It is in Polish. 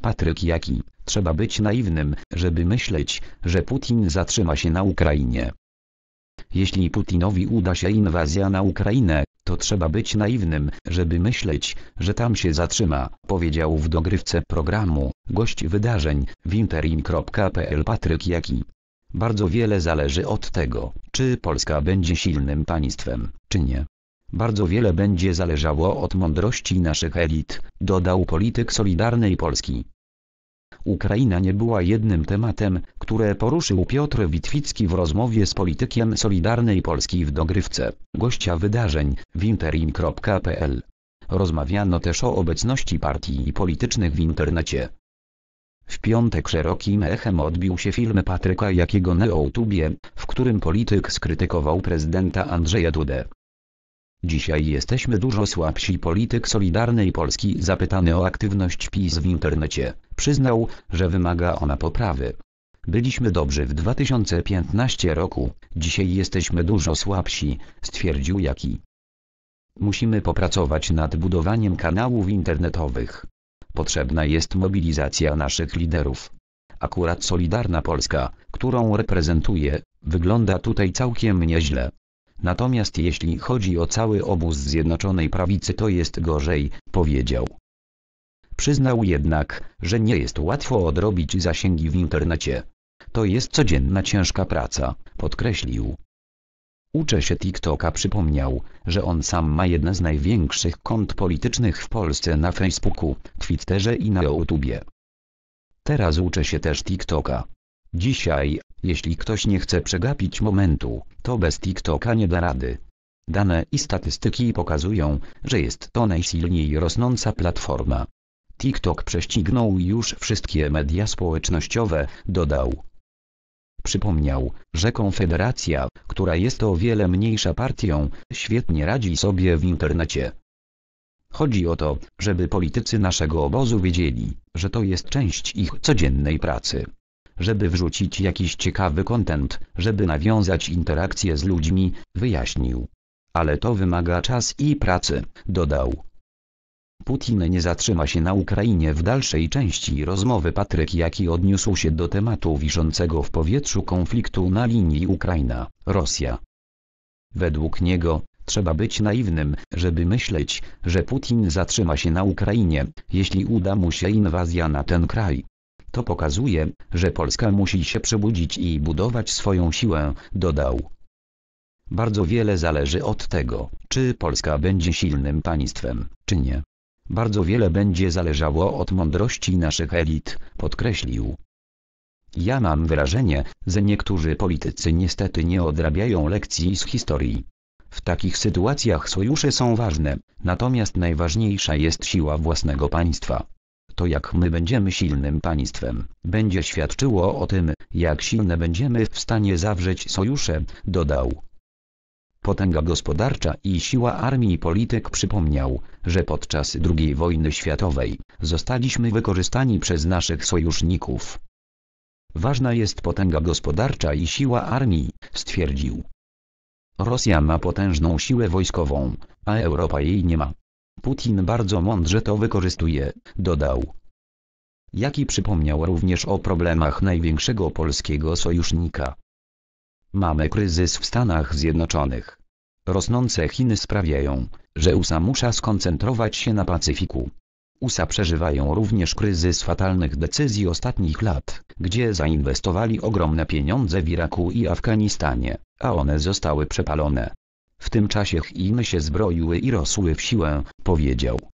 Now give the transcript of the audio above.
Patryk Jaki, trzeba być naiwnym, żeby myśleć, że Putin zatrzyma się na Ukrainie. Jeśli Putinowi uda się inwazja na Ukrainę, to trzeba być naiwnym, żeby myśleć, że tam się zatrzyma, powiedział w dogrywce programu, gość wydarzeń, w interim.pl Patryk Jaki. Bardzo wiele zależy od tego, czy Polska będzie silnym państwem, czy nie. Bardzo wiele będzie zależało od mądrości naszych elit, dodał polityk Solidarnej Polski. Ukraina nie była jednym tematem, które poruszył Piotr Witwicki w rozmowie z politykiem Solidarnej Polski w dogrywce, gościa wydarzeń, w interim.pl. Rozmawiano też o obecności partii politycznych w internecie. W piątek szerokim echem odbił się film Patryka Jakiego na YouTubie, w którym polityk skrytykował prezydenta Andrzeja Dudę. Dzisiaj jesteśmy dużo słabsi. Polityk Solidarnej Polski zapytany o aktywność PiS w internecie, przyznał, że wymaga ona poprawy. Byliśmy dobrzy w 2015 roku, dzisiaj jesteśmy dużo słabsi, stwierdził Jaki. Musimy popracować nad budowaniem kanałów internetowych. Potrzebna jest mobilizacja naszych liderów. Akurat Solidarna Polska, którą reprezentuję, wygląda tutaj całkiem nieźle. Natomiast jeśli chodzi o cały obóz Zjednoczonej Prawicy to jest gorzej, powiedział. Przyznał jednak, że nie jest łatwo odrobić zasięgi w internecie. To jest codzienna ciężka praca, podkreślił. Uczę się TikToka przypomniał, że on sam ma jedne z największych kont politycznych w Polsce na Facebooku, Twitterze i na YouTubie. Teraz uczę się też TikToka. Dzisiaj, jeśli ktoś nie chce przegapić momentu, to bez TikToka nie da rady. Dane i statystyki pokazują, że jest to najsilniej rosnąca platforma. TikTok prześcignął już wszystkie media społecznościowe, dodał. Przypomniał, że Konfederacja, która jest o wiele mniejsza partią, świetnie radzi sobie w internecie. Chodzi o to, żeby politycy naszego obozu wiedzieli, że to jest część ich codziennej pracy żeby wrzucić jakiś ciekawy kontent, żeby nawiązać interakcję z ludźmi, wyjaśnił. Ale to wymaga czas i pracy, dodał. Putin nie zatrzyma się na Ukrainie w dalszej części rozmowy Patryk Jaki odniósł się do tematu wiszącego w powietrzu konfliktu na linii Ukraina-Rosja. Według niego, trzeba być naiwnym, żeby myśleć, że Putin zatrzyma się na Ukrainie, jeśli uda mu się inwazja na ten kraj. To pokazuje, że Polska musi się przebudzić i budować swoją siłę, dodał. Bardzo wiele zależy od tego, czy Polska będzie silnym państwem, czy nie. Bardzo wiele będzie zależało od mądrości naszych elit, podkreślił. Ja mam wrażenie, że niektórzy politycy niestety nie odrabiają lekcji z historii. W takich sytuacjach sojusze są ważne, natomiast najważniejsza jest siła własnego państwa to jak my będziemy silnym państwem, będzie świadczyło o tym, jak silne będziemy w stanie zawrzeć sojusze, dodał. Potęga gospodarcza i siła armii polityk przypomniał, że podczas II wojny światowej zostaliśmy wykorzystani przez naszych sojuszników. Ważna jest potęga gospodarcza i siła armii, stwierdził. Rosja ma potężną siłę wojskową, a Europa jej nie ma. Putin bardzo mądrze to wykorzystuje, dodał. Jaki przypomniał również o problemach największego polskiego sojusznika. Mamy kryzys w Stanach Zjednoczonych. Rosnące Chiny sprawiają, że USA musi skoncentrować się na Pacyfiku. USA przeżywają również kryzys fatalnych decyzji ostatnich lat, gdzie zainwestowali ogromne pieniądze w Iraku i Afganistanie, a one zostały przepalone. W tym czasie Chiny się zbroiły i rosły w siłę, powiedział.